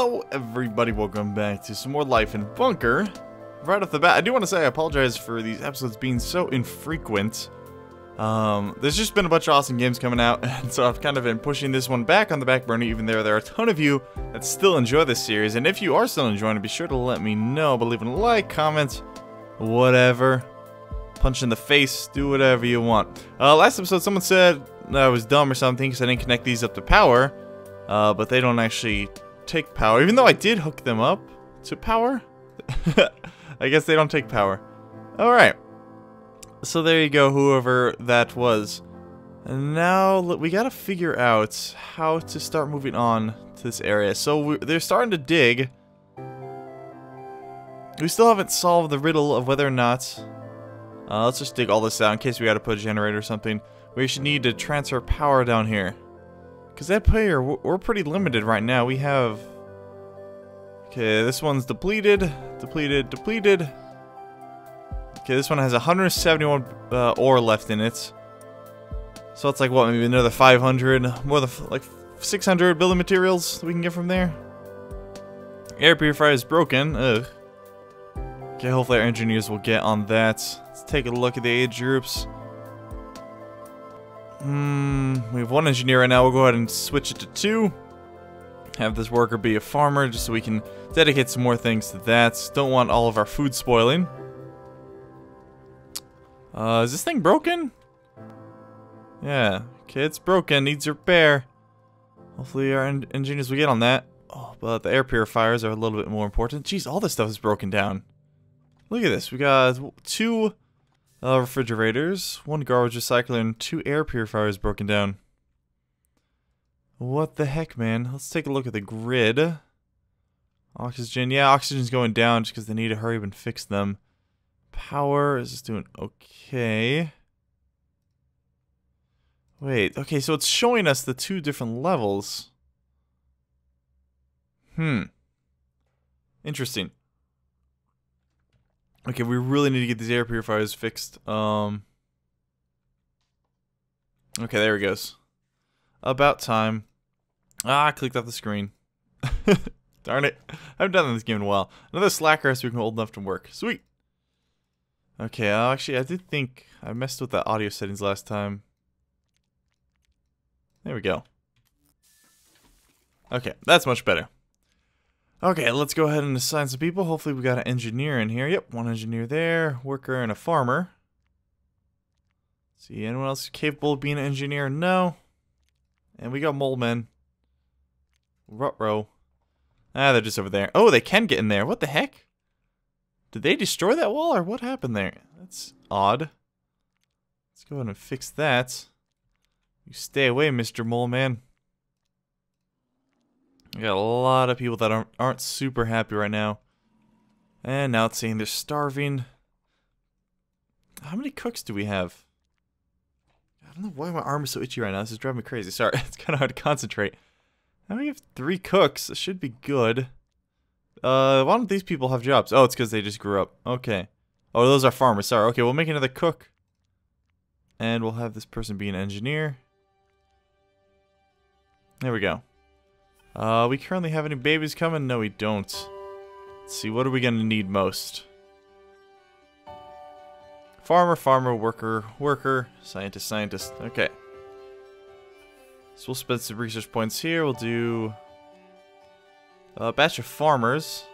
Hello, everybody. Welcome back to some more Life in Bunker. Right off the bat, I do want to say I apologize for these episodes being so infrequent. Um, there's just been a bunch of awesome games coming out, and so I've kind of been pushing this one back on the back burner, even though there are a ton of you that still enjoy this series. And if you are still enjoying it, be sure to let me know by leaving a like, comment, whatever. Punch in the face, do whatever you want. Uh, last episode, someone said I was dumb or something because I didn't connect these up to power, uh, but they don't actually take power, even though I did hook them up to power. I guess they don't take power. Alright. So there you go, whoever that was. And now we gotta figure out how to start moving on to this area. So they're starting to dig. We still haven't solved the riddle of whether or not... Uh, let's just dig all this out in case we gotta put a generator or something. We should need to transfer power down here. Because that player, we're pretty limited right now. We have... Okay, this one's depleted, depleted, depleted. Okay, this one has 171 uh, ore left in it. So it's like, what, maybe another 500, more than like 600 building materials we can get from there. Air purifier is broken. Ugh. Okay, hopefully our engineers will get on that. Let's take a look at the age groups. Hmm, we have one engineer right now. We'll go ahead and switch it to two. Have this worker be a farmer just so we can dedicate some more things to that. Don't want all of our food spoiling. Uh, is this thing broken? Yeah. Okay, it's broken. Needs repair. Hopefully our en engineers will get on that. Oh, but the air purifiers are a little bit more important. Jeez, all this stuff is broken down. Look at this. We got two uh, refrigerators, one garbage recycler, and two air purifiers broken down. What the heck, man? Let's take a look at the grid. Oxygen. Yeah, oxygen's going down just because they need to hurry up and fix them. Power is just doing okay. Wait, okay, so it's showing us the two different levels. Hmm. Interesting. Okay, we really need to get these air purifiers fixed. Um. Okay, there he goes. About time. Ah, I clicked off the screen. Darn it. I haven't done this game in a while. Another slacker so we can hold enough to work. Sweet. Okay, uh, actually, I did think I messed with the audio settings last time. There we go. Okay, that's much better. Okay, let's go ahead and assign some people. Hopefully we got an engineer in here. Yep, one engineer there, worker, and a farmer. See, anyone else capable of being an engineer? No. And we got mole men. Rutro. Ah, they're just over there. Oh, they can get in there. What the heck? Did they destroy that wall, or what happened there? That's odd. Let's go ahead and fix that. You stay away, Mr. Mole Man. We got a lot of people that aren't, aren't super happy right now. And now it's saying they're starving. How many cooks do we have? I don't know why my arm is so itchy right now. This is driving me crazy. Sorry, it's kind of hard to concentrate. Now we have three cooks. It should be good. Uh, why don't these people have jobs? Oh, it's because they just grew up. Okay. Oh, those are farmers. Sorry. Okay, we'll make another cook. And we'll have this person be an engineer. There we go. Uh, we currently have any babies coming? No, we don't. Let's see, what are we going to need most? Farmer, farmer, worker, worker, scientist, scientist. Okay. So we'll spend some research points here. We'll do a batch of farmers.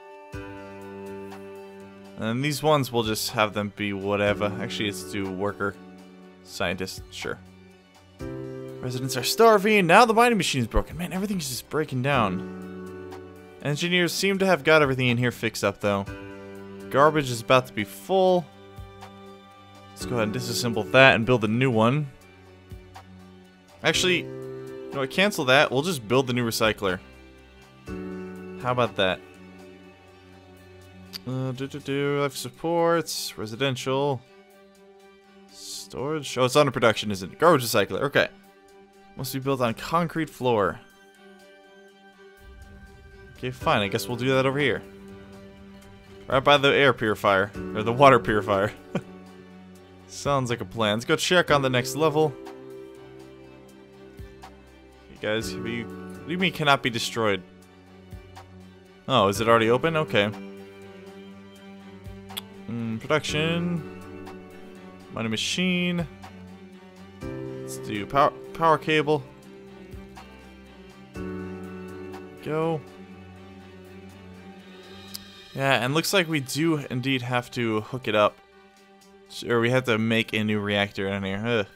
And these ones, we'll just have them be whatever. Actually, let's do worker, scientist, sure. Residents are starving. Now the mining machine is broken. Man, everything's just breaking down. Engineers seem to have got everything in here fixed up, though. Garbage is about to be full. Let's go ahead and disassemble that and build a new one. Actually, you what, cancel that. We'll just build the new recycler. How about that? Uh, do do do. Life supports, residential, storage. Oh, it's under production, isn't it? Garbage recycler. Okay. Must be built on concrete floor. Okay, fine. I guess we'll do that over here. Right by the air purifier. Or the water purifier. Sounds like a plan. Let's go check on the next level. You guys, you, what do you mean cannot be destroyed? Oh, is it already open? Okay. Mm, production. Mining machine. Let's do power power cable. Go. Yeah, and looks like we do indeed have to hook it up. Or we have to make a new reactor in here. Ugh.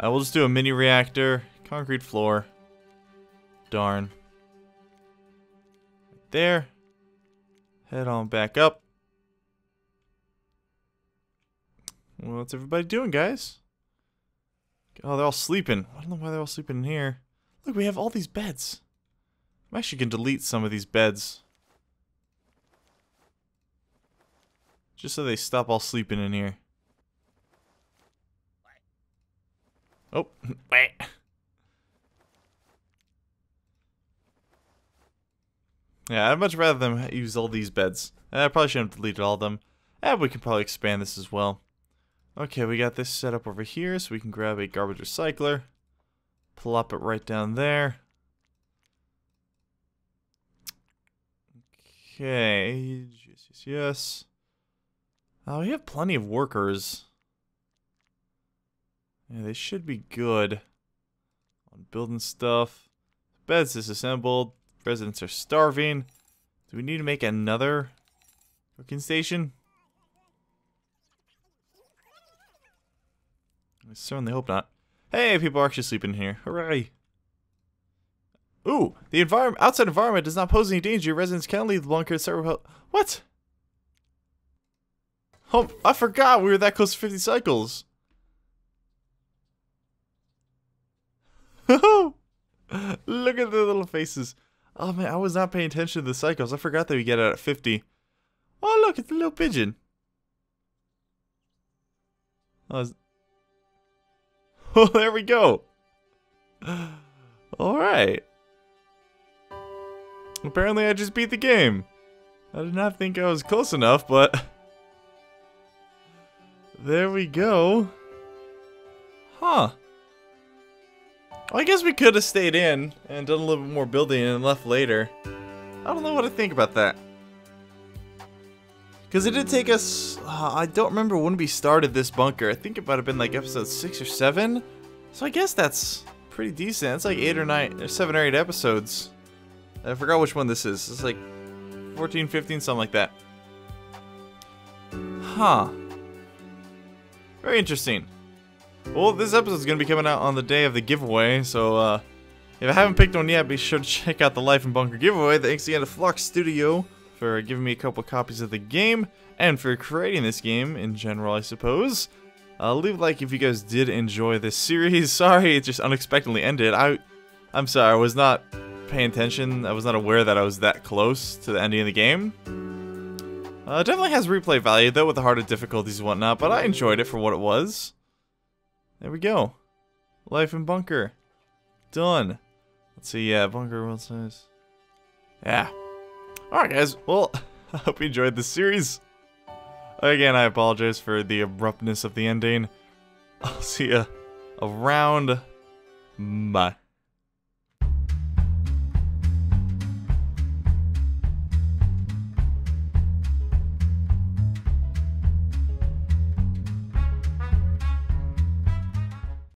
I will just do a mini reactor. Concrete floor. Darn. There. Head on back up. Well, what's everybody doing, guys? Oh, they're all sleeping. I don't know why they're all sleeping in here. Look, we have all these beds. I'm actually going to delete some of these beds. Just so they stop all sleeping in here. Oh, wait. Yeah, I'd much rather them use all these beds. Eh, I probably shouldn't have deleted all of them. And we can probably expand this as well. Okay, we got this set up over here, so we can grab a garbage recycler. Plop it right down there. Okay, yes, yes, yes. Oh, we have plenty of workers. Yeah, they should be good on building stuff. Beds disassembled. Residents are starving. Do we need to make another cooking station? I certainly hope not. Hey, people are actually sleeping here. Hooray! Ooh, the environment outside environment does not pose any danger. Residents can leave the bunker to What? Oh, I forgot we were that close to 50 cycles. Look at the little faces. Oh man, I was not paying attention to the cycles. I forgot that we get out at 50. Oh look, it's a little pigeon. Oh, oh there we go. Alright. Apparently I just beat the game. I did not think I was close enough, but... There we go. Huh. I guess we could have stayed in and done a little bit more building and left later. I don't know what to think about that. Because it did take us... Uh, I don't remember when we started this bunker. I think it might have been like episode 6 or 7. So I guess that's pretty decent. It's like 8 or 9 or 7 or 8 episodes. I forgot which one this is. It's like 14, 15, something like that. Huh. Very interesting. Well, this episode is going to be coming out on the day of the giveaway, so uh, if I haven't picked one yet, be sure to check out the Life in Bunker giveaway. Thanks again to Flux Studio for giving me a couple copies of the game, and for creating this game in general, I suppose. Uh, leave a like if you guys did enjoy this series. Sorry, it just unexpectedly ended. I, I'm sorry, I was not paying attention. I was not aware that I was that close to the ending of the game. Uh, definitely has replay value, though, with the harder difficulties and whatnot, but I enjoyed it for what it was. There we go. Life in Bunker. Done. Let's see, yeah, Bunker world size. Yeah. Alright, guys. Well, I hope you enjoyed this series. Again, I apologize for the abruptness of the ending. I'll see you around. Bye.